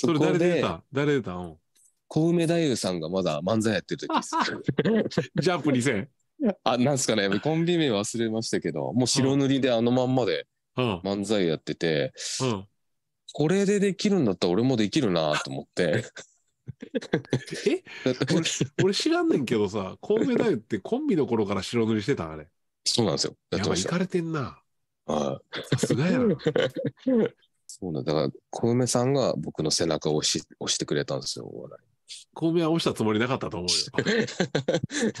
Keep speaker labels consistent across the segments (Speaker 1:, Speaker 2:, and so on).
Speaker 1: そ
Speaker 2: それ
Speaker 1: こで、
Speaker 2: 誰出た？誰出たうん。
Speaker 1: 小梅太夫さんがまだ漫才やってる時です。
Speaker 2: ジャンプ2000。
Speaker 1: あ、なんすかね、コンビ名忘れましたけど、もう白塗りであのまんまで
Speaker 2: うん。
Speaker 1: 漫才やってて、
Speaker 2: うん。
Speaker 1: これでできるんだったら俺もできるなと思って。
Speaker 2: え？俺俺知らんねんけどさ、コンビだよってコンビの頃から白塗りしてたん？あれ。
Speaker 1: そうなんですよ。やっ
Speaker 2: や
Speaker 1: てました。
Speaker 2: ばいかれてんな。
Speaker 1: はい。
Speaker 2: さすがやな。
Speaker 1: そうなんだ。だから、小梅さんが僕の背中を押し押してくれたんですよ。お笑
Speaker 2: コンビは押したつもりなかったと思うよ。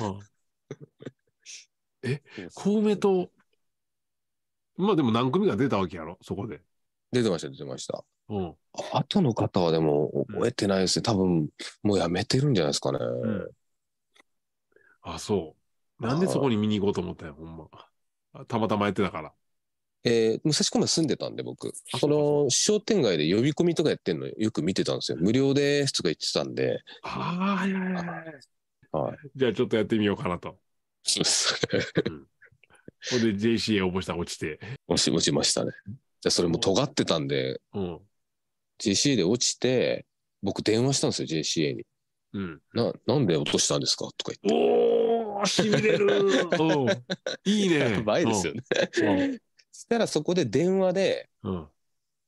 Speaker 2: うんえ、
Speaker 1: い
Speaker 2: コウメと、まあでも何組が出たわけやろ、そこで。
Speaker 1: 出てました、出てました。
Speaker 2: うん。
Speaker 1: あ後の方はでも覚えてないですね。多分、もうやめてるんじゃないですかね。
Speaker 2: んあ、そう。なんでそこに見に行こうと思ったよ、ほんま。あたまたまやってたから。
Speaker 1: えー武蔵小村住んでたんで僕、
Speaker 2: あ
Speaker 1: その商店街で呼び込みとかやってんのよく見てたんですよ。無料ですとか言ってたんで、
Speaker 2: ああ、いやいやいや
Speaker 1: はい。
Speaker 2: じゃあちょっとやってみようかなと。
Speaker 1: そうです。
Speaker 2: ほんで JCA 応募したら落ちて。
Speaker 1: 落ち落ちましたね。じゃあそれも尖ってたんで、
Speaker 2: うん。
Speaker 1: JCA で落ちて、僕電話したんですよ、JCA に。
Speaker 2: うん。
Speaker 1: な、なんで落としたんですかとか言っ
Speaker 2: おー、しびれる。うん。いい
Speaker 1: て。
Speaker 2: ね。
Speaker 1: やばいですよね。したらそこで電話で、
Speaker 2: うん。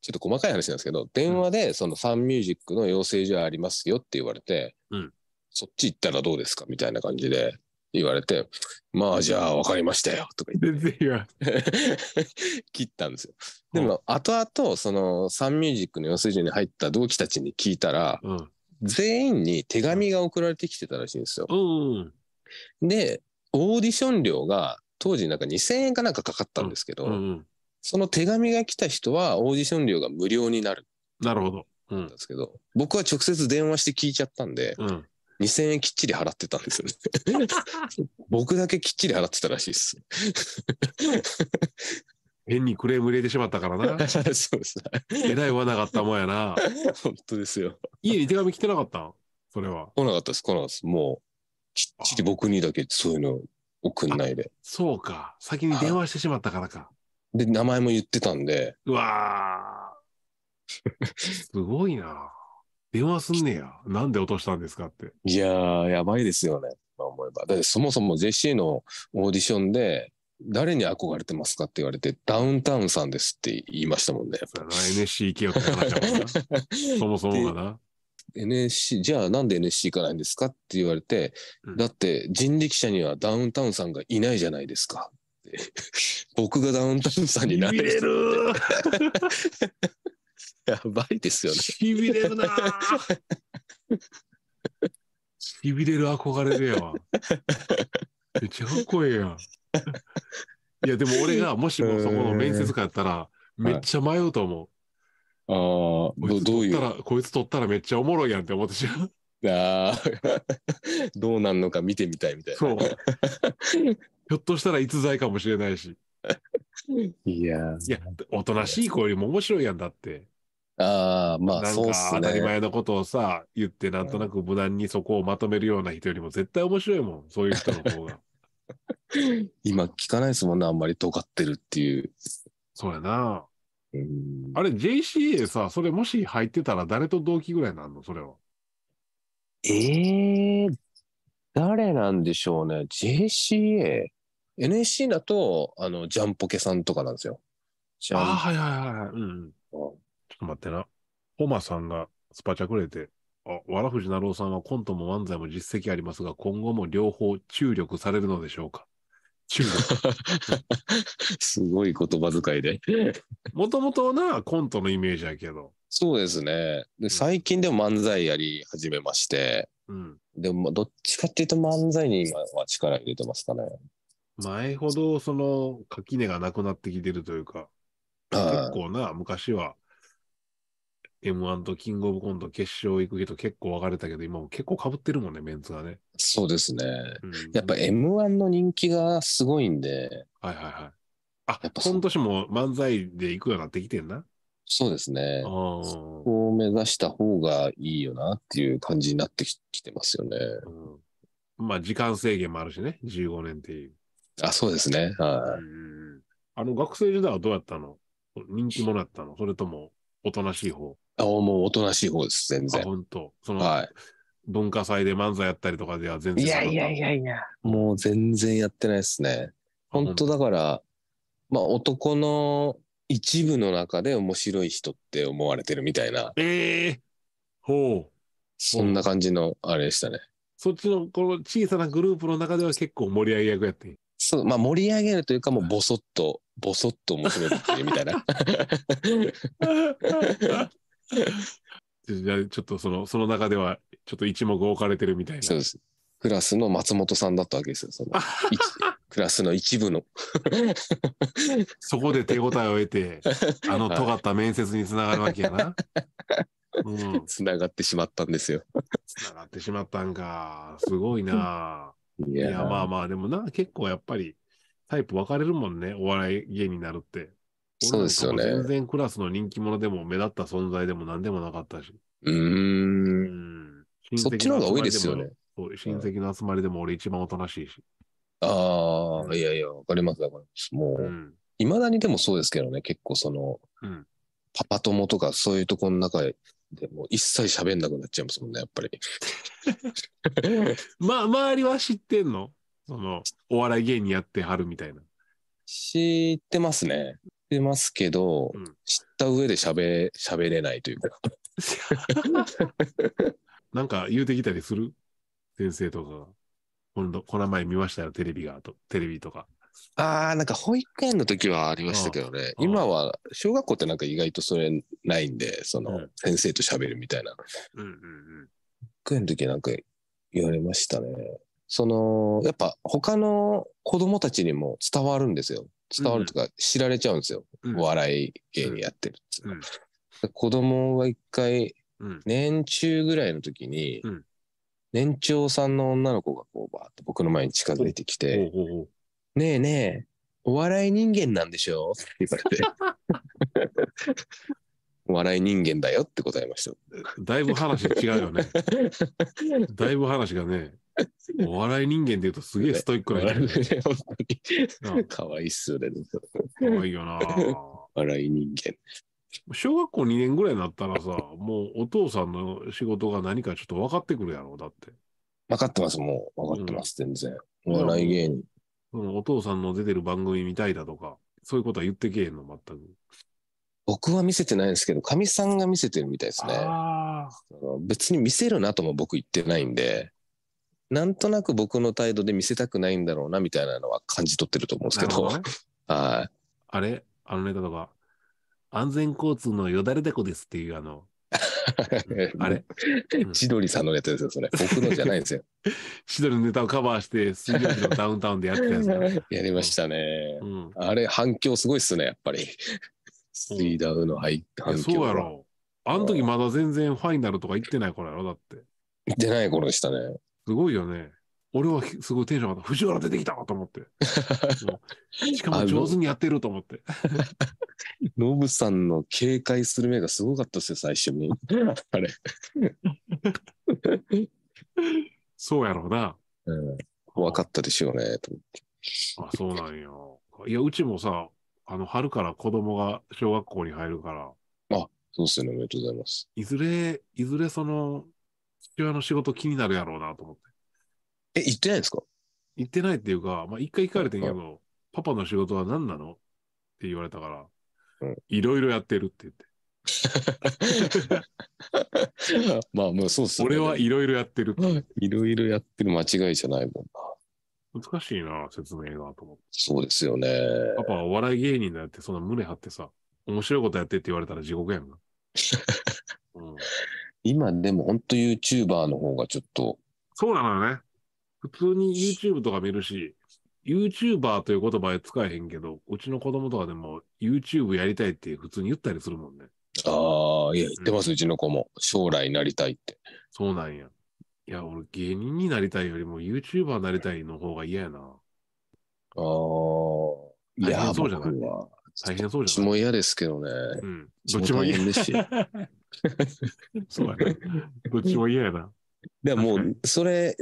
Speaker 1: ちょっと細かい話なんですけど、電話でそのサンミュージックの養成所ありますよって言われて、
Speaker 2: うん
Speaker 1: そっち行ったらどうですかみたいな感じで言われて、まあじゃあ分かりましたよとか言っ。て 切ったんですよ。でも後々そのサンミュージックの養成所に入った同期たちに聞いたら、
Speaker 2: うん。
Speaker 1: 全員に手紙が送られてきてたらしいんですよ。
Speaker 2: うん。
Speaker 1: で、オーディション料が当時なんか2000円かなんかかかったんですけど、
Speaker 2: うん。
Speaker 1: その手紙が来た人はオーディション料が無料になる
Speaker 2: なるほど。うん
Speaker 1: ん。ですけど、僕は直接電話して聞いちゃったんで、
Speaker 2: うん。
Speaker 1: 2000円きっちり払ってたんですよね。僕だけきっちり払ってたらしいです。
Speaker 2: 変にクレーム入れてしまったからな。
Speaker 1: そうですね。
Speaker 2: えらいわなかったもんやな。
Speaker 1: 本当ですよ。
Speaker 2: 家に手紙来てなかったん？それは。
Speaker 1: 来なかったです、来なかったです。もう、きっちり僕にだけそういうの送んないで。
Speaker 2: そうか。先に電話してしまったからか。
Speaker 1: で、名前も言ってたんで、
Speaker 2: うわー。すごいな。電話すんねや。なんで落としたんですかって。
Speaker 1: いやー、やばいですよね。今思えば。だってそもそも JC のオーディションで、誰に憧れてますかって言われて、ダウンタウンさんですって言いましたもんね。
Speaker 2: NSC 行けよって話だもんな。そもそもがな。
Speaker 1: NSC、じゃあなんで NSC 行かないんですかって言われて、
Speaker 2: うん
Speaker 1: だって人力車にはダウンタウンさんがいないじゃないですか。僕がダウンタウンさんにな
Speaker 2: れる
Speaker 1: やばいですよね。
Speaker 2: しびれるなしびれる憧れるやわ。めっちゃかっこええやん。いや、でも俺がもしもそこの面接官やったら、めっちゃ迷うと思う。
Speaker 1: ああ、
Speaker 2: こ
Speaker 1: どどういう？
Speaker 2: こいつ取ったらめっちゃおもろいやんって思ってしまう。
Speaker 1: あー どうなんのか見てみたいみたいな。
Speaker 2: そう。ひょっとしたら逸材かもしれないし。
Speaker 1: いや
Speaker 2: いや、おとなしい子よりも面白いやんだって。
Speaker 1: ああ、まあそうっす
Speaker 2: か当たり
Speaker 1: ね。
Speaker 2: 前のことをさ、言ってなんとなく無難にそこをまとめるような人よりも絶対面白いもん。そういう人の方が。
Speaker 1: 今聞かないですもんね、あんまり尖ってるっていう。
Speaker 2: そうやな。
Speaker 1: うん
Speaker 2: あれ JCA さ、それもし入ってたら誰と同期ぐらいなんの？それは。
Speaker 1: ええ誰なんでしょうね。JCA。NSC だと、あの、ジャンポケさんとかなんですよ。
Speaker 2: ああ、はいはいはいうん。ちょっと待ってな。ホマさんがスパチャくれて、あ、わらふじなろうさんはコントも漫才も実績ありますが、今後も両方注力されるのでしょうか？注力。
Speaker 1: すごい言葉遣いで。
Speaker 2: もともとな、コントのイメージやけど。
Speaker 1: そうですね。で、最近でも漫才やり始めまして、
Speaker 2: うん。
Speaker 1: でも、どっちかっていうと漫才に今は力入れてますかね。
Speaker 2: 前ほどその垣根がなくなってきてるというか、結
Speaker 1: はい
Speaker 2: 構な、昔は M1 とキングオブコント決勝行くけど結構分かれたけど、今も結構被ってるもんね、メンツがね。
Speaker 1: そうですね。
Speaker 2: うん
Speaker 1: やっぱ M1 の人気がすごいんで、
Speaker 2: はいはいはい。あ
Speaker 1: やっぱ、
Speaker 2: 今年も漫才で行くようになってきてんな。
Speaker 1: そうですね
Speaker 2: あ。
Speaker 1: こう目指した方がいいよなっていう感じになってききてますよね。
Speaker 2: ーうんまあ、時間制限もあるしね、15年っていう。
Speaker 1: あ、そうですね。は
Speaker 2: うんあの、学生時代はどうやったの？人気者やったの？それとも、おとなしい方。
Speaker 1: あ、もうおとなしい方です、全
Speaker 2: あ、
Speaker 1: 然。
Speaker 2: 本当。その、
Speaker 1: は
Speaker 2: 文化祭で漫才やったりとかでは全
Speaker 1: い。
Speaker 2: 然
Speaker 1: いやいやいやいや、もう全然やってないですね。本当だから、まあ男の一部の中で面白い人って思われてるみたいな、
Speaker 2: ええほう。
Speaker 1: そんな感じのあれでしたね。
Speaker 2: そっちのこの小さなグループの中では結構盛り上げ役やってん。
Speaker 1: そう、まあ盛り上げるというかもうボソッと、ボソッと面白いっていうみたいな。
Speaker 2: じゃあちょっとその、その中ではちょっと一目置かれてるみたいな。
Speaker 1: そうです。クラスの松本さんだったわけですよ。その一 クラスの一部の。
Speaker 2: そこで手応えを得て、あの尖った面接につながるわけやな。うん。
Speaker 1: つながってしまったんですよ。
Speaker 2: つながってしまったんか。すごいな。
Speaker 1: い
Speaker 2: いや、まあまあ、でもな、結構やっぱりタイプ分かれるもんね。お笑い芸人になるって。
Speaker 1: そうですよね
Speaker 2: 全然クラスの人気者でも目立った存在でも何でもなかったし。
Speaker 1: うー。
Speaker 2: うんん。
Speaker 1: そっちの方が多いですよね。
Speaker 2: 親戚の集まりでも俺一番おとなしいし。
Speaker 1: ああ、いやいや、わかりますわかります。もう、
Speaker 2: うん。
Speaker 1: いまだにでもそうですけどね、結構その、
Speaker 2: うん
Speaker 1: パパ友とかそういうところの中でもう一切喋んなくなっちゃいますもんね、やっぱり。
Speaker 2: まあ、周りは知ってんの？その、お笑い芸人やってはるみたいな。
Speaker 1: 知ってますね。知ってますけど、
Speaker 2: うん
Speaker 1: 知った上で喋、喋れないというか。
Speaker 2: なんか言うてきたりする？先生とかが。この前見ましたよ、テレビが、とテレビとか。
Speaker 1: ああ、なんか保育園の時はありましたけどね。
Speaker 2: うん
Speaker 1: 今は、小学校ってなんか意外とそれないんで、その、
Speaker 2: うん
Speaker 1: 先生と喋るみたいな。
Speaker 2: うんうんうん。
Speaker 1: 保育園の時なんか言われましたね。その、やっぱ他の子供たちにも伝わるんですよ。伝わるとか知られちゃうんですよ。
Speaker 2: うん
Speaker 1: お笑い芸人やってるっていうのは
Speaker 2: うん
Speaker 1: 子供が一回、
Speaker 2: うん
Speaker 1: 年中ぐらいの時に、
Speaker 2: うん
Speaker 1: 年長さんの女の子がこうバーッと僕の前に近づいてきて、
Speaker 2: ほうう
Speaker 1: ねえねえ、お笑い人間なんでしょって言われて。お笑い人間だよって答えました。
Speaker 2: だいぶ話違うよね。だいぶ話がね、お笑い人間って言うとすげえストイックな
Speaker 1: 本
Speaker 2: 人間。
Speaker 1: 当に。かわいいっすよね。
Speaker 2: かわいいよな。
Speaker 1: お笑い人間。
Speaker 2: 小学校2年ぐらいになったらさ、もうお父さんの仕事が何かちょっと分かってくるやろ、だって。
Speaker 1: 分かってます、もう。分かってます、全然。お笑い芸人。
Speaker 2: そのお父さんの出てる番組見たいだとか、そういうことは言ってけえへんの、全く。
Speaker 1: 僕は見せてないんですけど、かみさんが見せてるみたいですね。別に見せるなとも僕言ってないんで、なんとなく僕の態度で見せたくないんだろうなみたいなのは感じ取ってると思うんですけど、は
Speaker 2: あれ？あのネタとか、安全交通のよだれでこですっていうあの、
Speaker 1: い。
Speaker 2: あれ？うん
Speaker 1: 千鳥さんのやつですよ、それ。僕のじゃないんですよ。
Speaker 2: シドルのネタをカバーして、水曜日のダウンタウンでやってたやつだ。
Speaker 1: やりましたね。
Speaker 2: うん。
Speaker 1: あれ、反響すごいっすね、やっぱり。スイダウの反
Speaker 2: い
Speaker 1: 響
Speaker 2: やそうや。ろ。あの時まだ全然ファイナルとか行ってない頃やろだって。
Speaker 1: 出ない頃でしたね。
Speaker 2: すごいよね。俺はひすごいテンション上がった。藤原出てきたと思って。しかも上手にやってると思って。
Speaker 1: ノブさんの警戒する目がすごかったですよ、最初に。あれ。
Speaker 2: そうやろうな。
Speaker 1: うん、怖かったでしょうね。と
Speaker 2: あ、そうなんや。いや、うちもさ、あの、春から子供が小学校に入るから、
Speaker 1: そうっすよね、おめでとうございます。
Speaker 2: いずれ、いずれその、父親の仕事気になるやろうなと思って。
Speaker 1: え、言ってないんですか？
Speaker 2: 言ってないっていうか、まあ、一回聞かれてんけど、パパの仕事は何なの？って言われたから
Speaker 1: うん、
Speaker 2: いろいろやってるって言って。
Speaker 1: まあ、もうそうっすよね。
Speaker 2: 俺はいろいろやってるって。
Speaker 1: いろいろやってる間違いじゃないもんな。
Speaker 2: 難しいな、説明がと思って。
Speaker 1: そうですよね。
Speaker 2: パパはお笑い芸人だよって、そんな胸張ってさ、面白いことやってって言われたら地獄やんか。うん、
Speaker 1: 今でも本当 YouTuber の方がちょっと、
Speaker 2: そうなのよね。普通に YouTube とか見るし、YouTuber という言葉は使えへんけど、うちの子供とかでも YouTube やりたいって普通に言ったりするもんね。
Speaker 1: ああ、いや、言ってます、うちの子も。将来なりたいって。
Speaker 2: そうなんや。いや、俺芸人になりたいよりも YouTuber になりたいの方が嫌やな。
Speaker 1: ああ、いや、
Speaker 2: そうじゃない？大変そう
Speaker 1: どっ
Speaker 2: じゃない？
Speaker 1: ちも嫌ですけどね。
Speaker 2: うん。
Speaker 1: どっち
Speaker 2: も嫌
Speaker 1: ですし。
Speaker 2: そうやね。どっちも嫌やな。
Speaker 1: でもそれ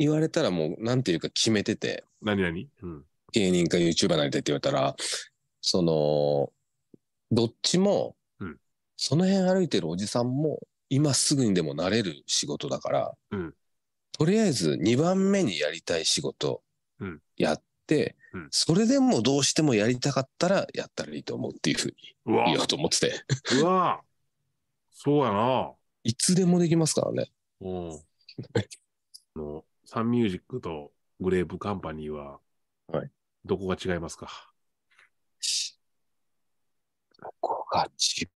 Speaker 1: 言われたらもう、なんていうか決めてて、
Speaker 2: 何々うん。
Speaker 1: 芸人か YouTuber になりたいって言われたら、その、どっちも
Speaker 2: うん、
Speaker 1: その辺歩いてるおじさんも、今すぐにでもなれる仕事だから、
Speaker 2: うん。
Speaker 1: とりあえず2番目にやりたい仕事
Speaker 2: うん。
Speaker 1: やって、
Speaker 2: うん。
Speaker 1: それでもどうしてもやりたかったらやったらいいと思うっていうふうに
Speaker 2: うわ。
Speaker 1: 言おうと思ってて、
Speaker 2: うわ。そうやな。
Speaker 1: いつでもできますからね。
Speaker 2: うん。サンミュージックとグレープカンパニーは、
Speaker 1: はい
Speaker 2: どこが違いますか？
Speaker 1: ここが違う？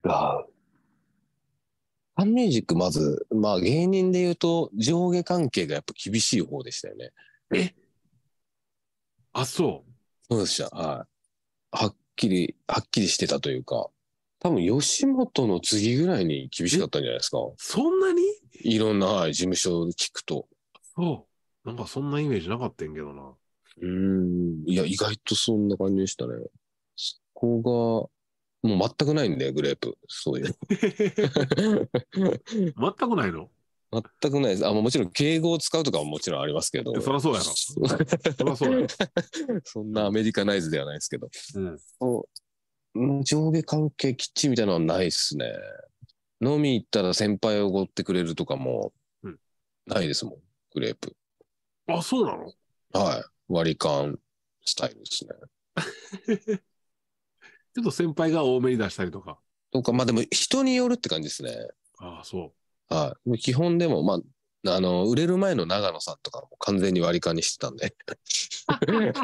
Speaker 1: ファンミュージックまず、まあ芸人で言うと上下関係がやっぱ厳しい方でしたよね。
Speaker 2: え？あ、そ
Speaker 1: そうでした。はい。はっきり、はっきりしてたというか、多分吉本の次ぐらいに厳しかったんじゃないですか。
Speaker 2: う。そんなに？
Speaker 1: いろんな、はい、事務所で聞くと。
Speaker 2: そう。なんかそんなイメージなかったんやけどな。
Speaker 1: うーん。いや、意外とそんな感じでしたね。そこが、もう全くないんで、グレープ。そういう。
Speaker 2: 全くないの？
Speaker 1: 全くないです。あ、もちろん敬語を使うとかももちろんありますけど。
Speaker 2: そらそうやろ。そらそうやろ。
Speaker 1: そんなアメリカナイズではないですけど。
Speaker 2: うん。
Speaker 1: うん上下関係きっちりみたいなのはないですね。飲み行ったら先輩をおごってくれるとかも
Speaker 2: うん、
Speaker 1: ないですもん、グレープ。
Speaker 2: あ、そうなの？
Speaker 1: はい。割り勘スタイルですね。
Speaker 2: ちょっと先輩が多めに出したりとか。
Speaker 1: とか、まあでも人によるって感じですね。
Speaker 2: ああ、そ
Speaker 1: はい。基本でも、まあ、あの、売れる前の長野さんとかも完全に割り勘にしてたんで。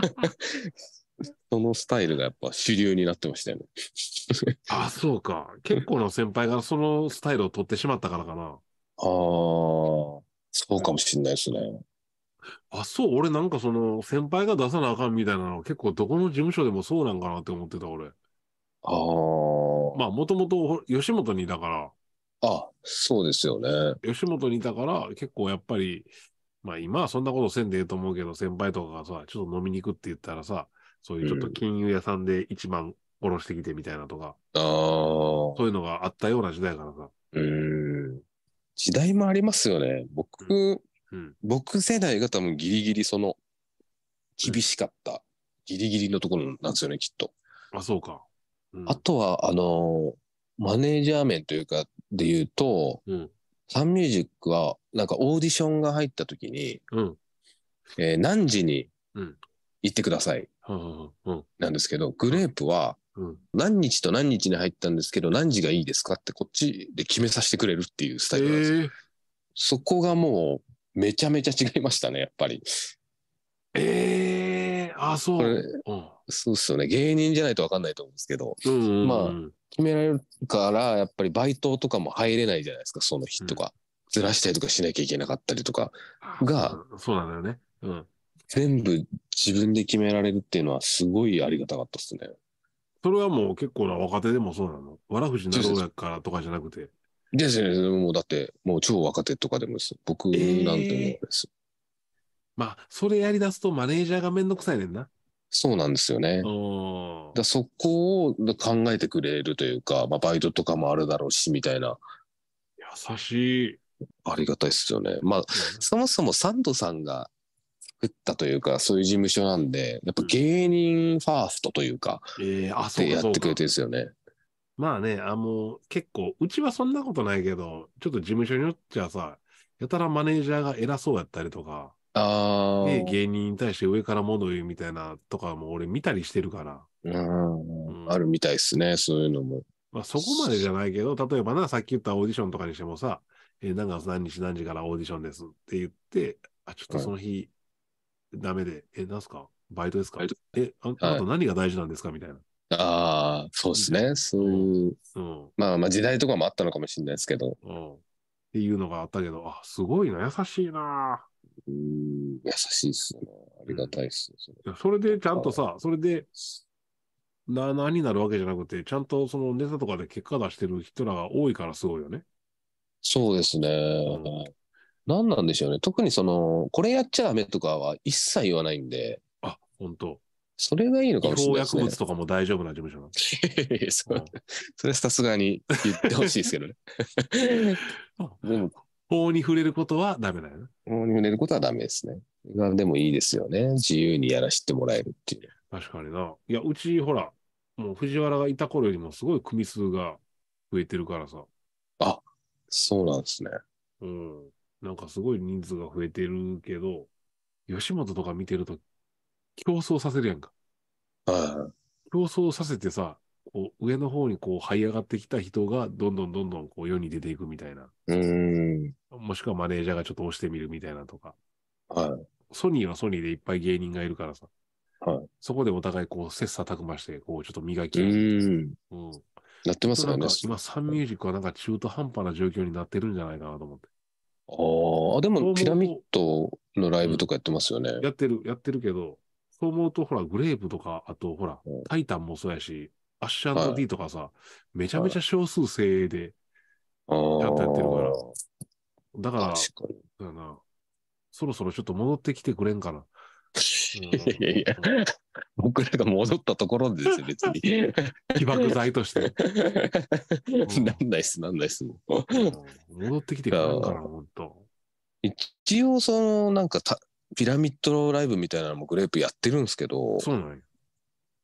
Speaker 1: そのスタイルがやっぱ主流になってましたよね。
Speaker 2: う。ああ、そうか。結構な先輩がそのスタイルを取ってしまったからかな。
Speaker 1: ああ、そうかもしれないですね。
Speaker 2: あ、そう。俺なんかその先輩が出さなあかんみたいなの結構どこの事務所でもそうなんかなって思ってた俺。
Speaker 1: ああ、
Speaker 2: まあもともと吉本にいたから、
Speaker 1: あ、そうですよね。
Speaker 2: 吉本にいたから結構やっぱり、まあ今はそんなことせんでええと思うけど、先輩とかがさ、ちょっと飲みに行くって言ったらさ、そういうちょっと金融屋さんで一番下ろしてきてみたいなとか、
Speaker 1: ああ、
Speaker 2: そういうのがあったような時代からさ。
Speaker 1: うーん。時代もありますよね。僕、
Speaker 2: うん。
Speaker 1: 僕世代が多分ギリギリその、厳しかった、ギリギリのところなんですよね、きっと。
Speaker 2: あ、そうか。うん
Speaker 1: あとは、あの、マネージャー面というか、で言うと、
Speaker 2: うん。
Speaker 1: サンミュージックは、なんかオーディションが入った時に、
Speaker 2: うん。
Speaker 1: えー何時に
Speaker 2: うん
Speaker 1: 行ってください、
Speaker 2: うん。うん。
Speaker 1: なんですけど、グレープは、
Speaker 2: うん。
Speaker 1: 何日と何日に入ったんですけど、何時がいいですかってこっちで決めさせてくれるっていうスタイルなんですよ。
Speaker 2: え
Speaker 1: そこがもう、めちゃめちゃ違いましたね、やっぱり。
Speaker 2: えええあ、そう。うん。
Speaker 1: そうっすよね。芸人じゃないと分かんないと思うんですけど、
Speaker 2: うんうんうん。
Speaker 1: まあ決められるから、やっぱりバイトとかも入れないじゃないですか、その日とか。ずらしたりとかしなきゃいけなかったりとか、が
Speaker 2: うんそうなんだよね。うん。
Speaker 1: 全部自分で決められるっていうのはすごいありがたかったですね。
Speaker 2: それはもう結構な若手でもそうなの。わらふじなろうやからとかじゃなくて。
Speaker 1: ですね、もうだって、もう超若手とかでもです。僕なんてもうです。
Speaker 2: まあ、それやり出すとマネージャーがめんどくさいねんな。
Speaker 1: そうなんですよね。
Speaker 2: うん。
Speaker 1: だそこを考えてくれるというか、まあ、バイトとかもあるだろうし、みたいな、
Speaker 2: 優しい。
Speaker 1: ありがたいですよね。まあ、そもそもサンドさんが作ったというか、そういう事務所なんで、やっぱ芸人ファーストというか、
Speaker 2: ええあ、そう
Speaker 1: でやってくれて。るんですよね。
Speaker 2: まあね、あの、結構、うちはそんなことないけど、ちょっと事務所によっちゃさ、やたらマネージャーが偉そうやったりとか、
Speaker 1: あ
Speaker 2: で
Speaker 1: あ、
Speaker 2: 芸人に対して上から物言うみたいなとかも俺見たりしてるから、
Speaker 1: うん。
Speaker 2: うん。
Speaker 1: あるみたいですね、そういうのも。
Speaker 2: まあそこまでじゃないけど、例えばな、さっき言ったオーディションとかにしてもさ、えー何月何日何時からオーディションですって言って、あ、ちょっとその日、ダメで、え、なんすか？バイトですか？え、ああなた何が大事なんですか？みたいな。
Speaker 1: ああ、そうですね。そういう、
Speaker 2: うん。
Speaker 1: まあまあ時代とかもあったのかもしれないですけど、
Speaker 2: うん。っていうのがあったけど、あ、すごいな、優しいな。
Speaker 1: うん優しいですよね。ありがたいです、それ
Speaker 2: いやそれでちゃんとさ、それで、な、何になるわけじゃなくて、ちゃんとそのネタとかで結果出してる人らが多いからすごいよね。
Speaker 1: そうですね。
Speaker 2: ん
Speaker 1: 何なんでしょうね。特にその、これやっちゃダメとかは一切言わないんで、
Speaker 2: あ、本当
Speaker 1: それがいいのか
Speaker 2: 違
Speaker 1: もしれ
Speaker 2: 法
Speaker 1: ないですね
Speaker 2: 薬物。とかも大丈夫な事務所なの。
Speaker 1: そうそれはさすがに言ってほしいですけどね。でも、
Speaker 2: 法に触れることはダメだよね。
Speaker 1: 法に触れることはダメですね。がでもいいですよね。自由にやらせてもらえるっていう。
Speaker 2: 確かにな。いや、うち、ほら、もう藤原がいた頃よりもすごい組数が増えてるからさ。
Speaker 1: そうなんですね。
Speaker 2: うん。なんかすごい人数が増えてるけど、吉本とか見てると競争させるやんか。
Speaker 1: は
Speaker 2: 競争させてさ、こう上の方にこう這い上がってきた人がどんどんどんどんこう世に出ていくみたいな。
Speaker 1: い。うーん。
Speaker 2: もしくはマネージャーがちょっと押してみるみたいなとか。
Speaker 1: はい。
Speaker 2: ソニーはソニーでいっぱい芸人がいるからさ。
Speaker 1: はい
Speaker 2: そこでお互いこう切磋琢磨して、こうちょっと磨
Speaker 1: う
Speaker 2: き。
Speaker 1: ーん。
Speaker 2: うん。
Speaker 1: なってます
Speaker 2: なんか
Speaker 1: よね。
Speaker 2: 今サンミュージックはなんか中途半端な状況になってるんじゃないかなと思って。
Speaker 1: ああ、でもピラミッドのライブとかやってますよね。
Speaker 2: やってる、やってるけど、そう思うとほら、グレープとか、あとほら
Speaker 1: うん、
Speaker 2: タイタンもそうやし、アッシャ &D とかさ、めちゃめちゃ少数精鋭で、
Speaker 1: ああ。
Speaker 2: ちゃんとやってるからだから、
Speaker 1: 確かに。
Speaker 2: そうやな、そろそろちょっと戻ってきてくれんかな。
Speaker 1: いやいや僕らが戻ったところでですよ、別に。
Speaker 2: 起爆剤として。
Speaker 1: なんないっす、なんないっす。も
Speaker 2: 戻ってきてくれんかな、ほんと。
Speaker 1: 一応、その、なんかた、ピラミッドライブみたいなのもグレープやってるんですけど、
Speaker 2: そうなんや。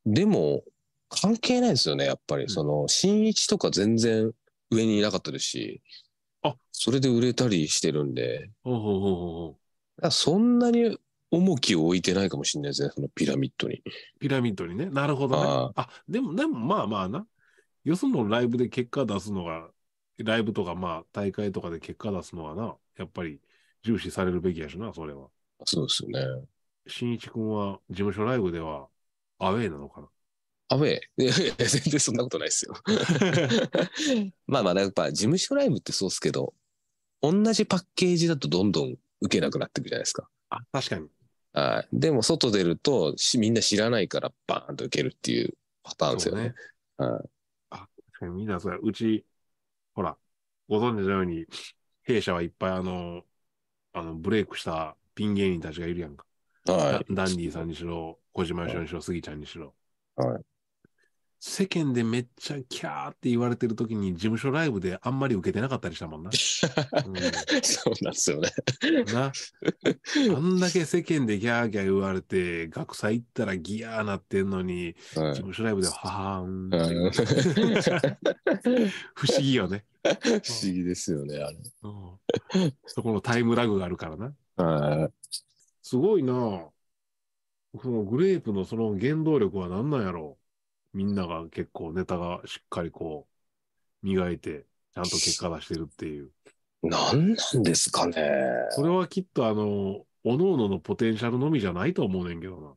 Speaker 1: でも、関係ないですよね、やっぱり。
Speaker 2: ん
Speaker 1: その、新一とか全然上にいなかったですし、
Speaker 2: あ
Speaker 1: それで売れたりしてるんで、
Speaker 2: ほうほうほうほう
Speaker 1: だからそんなに重きを置いてないかもしれないですね、そのピラミッドに。
Speaker 2: ピラミッドにね。なるほどね。
Speaker 1: あ
Speaker 2: あでも、でもまあまあな。よそのライブで結果出すのが、ライブとかまあ大会とかで結果出すのはな、やっぱり重視されるべきやしな、それは。
Speaker 1: そうですよね。
Speaker 2: 新一君は事務所ライブではアウェイなのかな？
Speaker 1: アウェイ？いやいや、全然そんなことないですよ。まあまあ、やっぱ事務所ライブってそうですけど、同じパッケージだとどんどん受けなくなっていくじゃないですか。
Speaker 2: あ、確かに。
Speaker 1: はい。でも外出るとしみんな知らないからバーンと受けるっていうパターンですよね。はい
Speaker 2: 確かにみんなそうや。うち、ほら、ご存知のように、弊社はいっぱいあの、あの、ブレイクしたピン芸人たちがいるやんか。
Speaker 1: は
Speaker 2: ダダンディさんにしろ、小島よしおにしろ、スギちゃんにしろ。
Speaker 1: はい
Speaker 2: 世間でめっちゃキャーって言われてる時に事務所ライブであんまり受けてなかったりしたもんな。
Speaker 1: い。そうなんですよね。
Speaker 2: うん、な。あんだけ世間でギャーギャー言われて、学祭行ったらギヤーなってんのに、
Speaker 1: はい
Speaker 2: 事務所ライブでははーん。不思議よね。
Speaker 1: 不思議ですよね、あれ。
Speaker 2: うんそこのタイムラグがあるからな。
Speaker 1: は
Speaker 2: すごいなぁそのグレープのその原動力は何なんやろみんなが結構ネタがしっかりこう、磨いて、ちゃんと結果出してるっていう。
Speaker 1: い。なんですかね。
Speaker 2: それはきっとあの、おのののポテンシャルのみじゃないと思うねんけどな。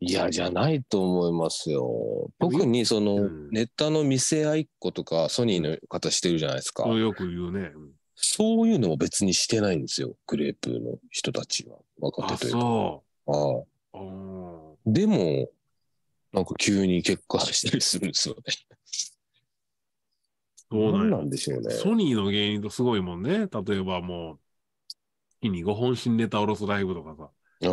Speaker 1: いや、じゃないと思いますよ。特にその、
Speaker 2: うん
Speaker 1: ネタの見せ合いっ子とかソニーの方してるじゃないですか。
Speaker 2: よく言うね。うん
Speaker 1: そういうのも別にしてないんですよ。グレープの人たちは。若
Speaker 2: あ、
Speaker 1: 手というか。
Speaker 2: そ
Speaker 1: ああ
Speaker 2: う。あー
Speaker 1: でも、なんか急に結果したりするんですよね。何
Speaker 2: そうなんや
Speaker 1: なんでしょうね。
Speaker 2: ソニーの芸人とすごいもんね。例えばもう、月に5本新ネタ下ろすライブとかさ、
Speaker 1: う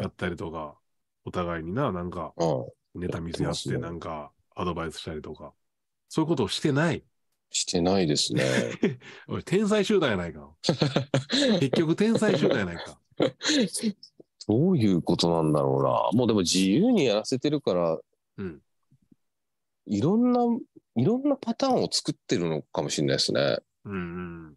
Speaker 1: ん。
Speaker 2: やったりとか、お互いにな、なんか、
Speaker 1: うん。
Speaker 2: ネタ見せ合って、なんか、アドバイスしたりとか。そういうことをしてない。
Speaker 1: してないですね。
Speaker 2: おい、天才集団やないか。結局天才集団やないか。
Speaker 1: どういうことなんだろうな。もうでも自由にやらせてるから、
Speaker 2: うん。
Speaker 1: いろんな、いろんなパターンを作ってるのかもしれないですね。
Speaker 2: うんうん。